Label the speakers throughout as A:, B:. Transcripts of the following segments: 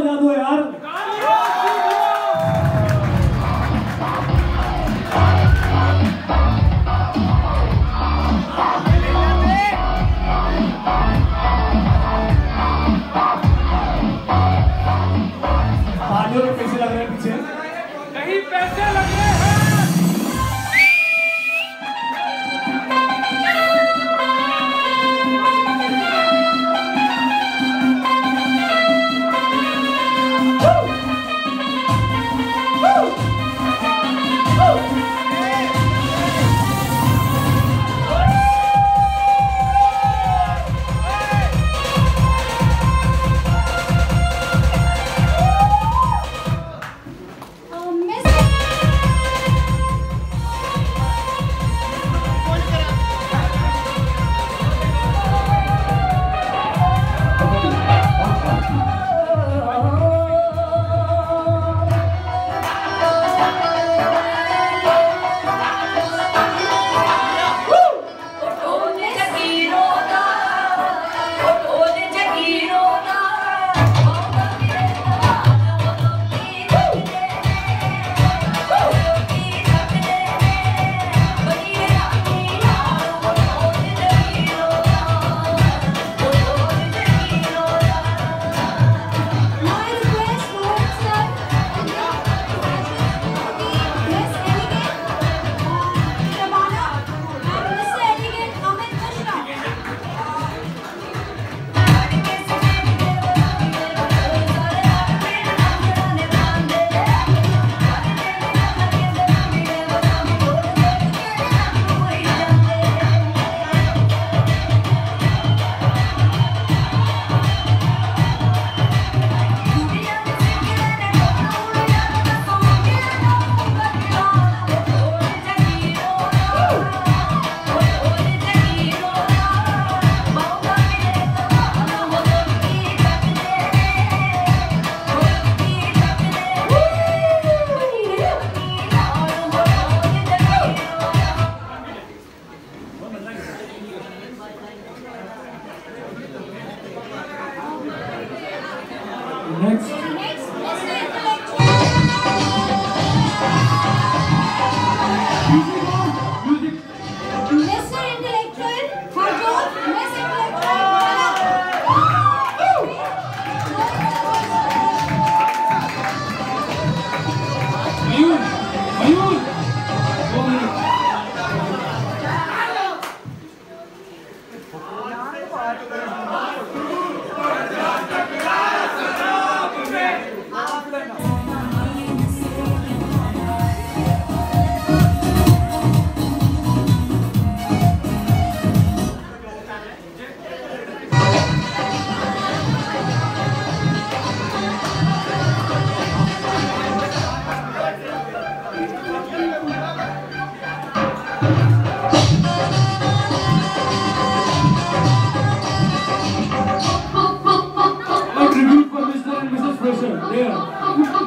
A: trabalhador friends. Beijão, Leandro. É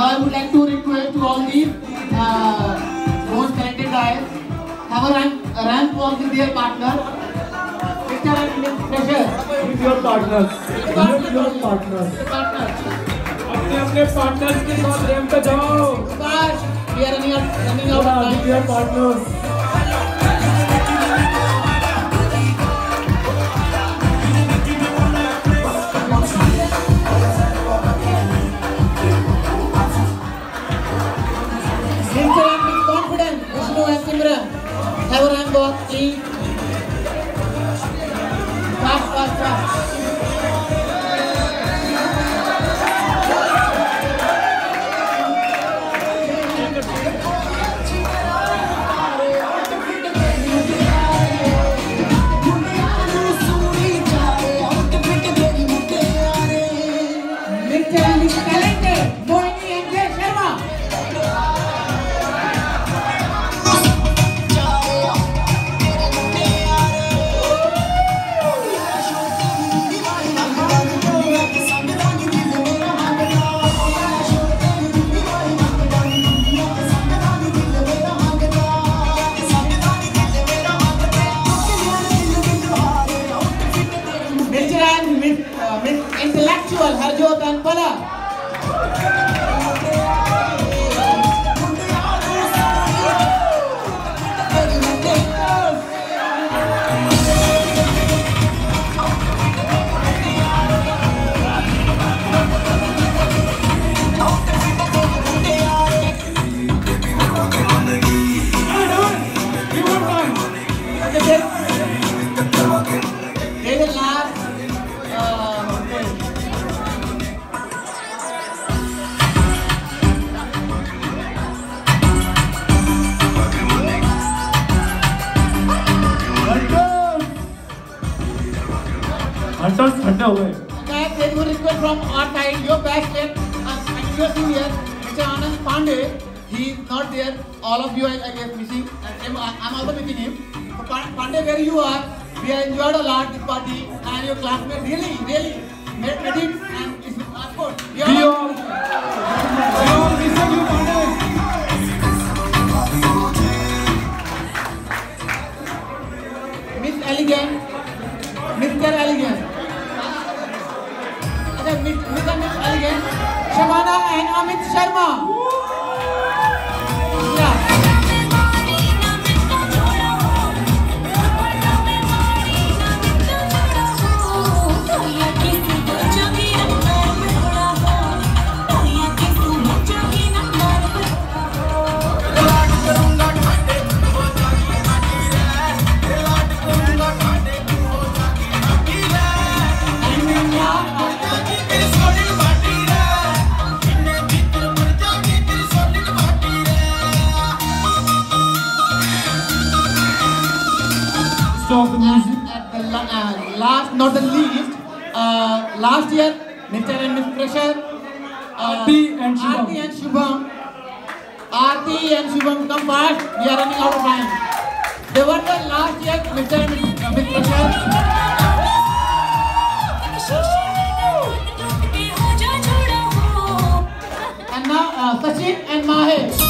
B: like to request to all these uh, most talented guys have a ramp, a ramp walk with their partner. Mr. and Miss Pressure.
C: With your partners. With your partners.
D: अपने अपने partners के साथ ramp पे जाओ
B: we are running out, running out
C: with your partners.
B: Tambor e... Passo, passo.
C: Hunters ठंडे हो गए
B: there is one request from our side. Your best friend, uh, and your senior, Mr. Pandey. He is not there. All of you, I, I guess, missing. And I'm, I'm also missing him. So Pandey, where you are, we have enjoyed a lot this party, and your classmates really, really made it, and it's with our. We all-
C: we all listen you,
B: last year, Mr. and Miss Pressure, uh,
C: Aarti and Shubham.
B: Aarti and Shubham, Aarti and Shubham, come fast. We are running out of time. They were the last year, Mr. and uh, Pressure. And now, uh, Sachin and Mahesh.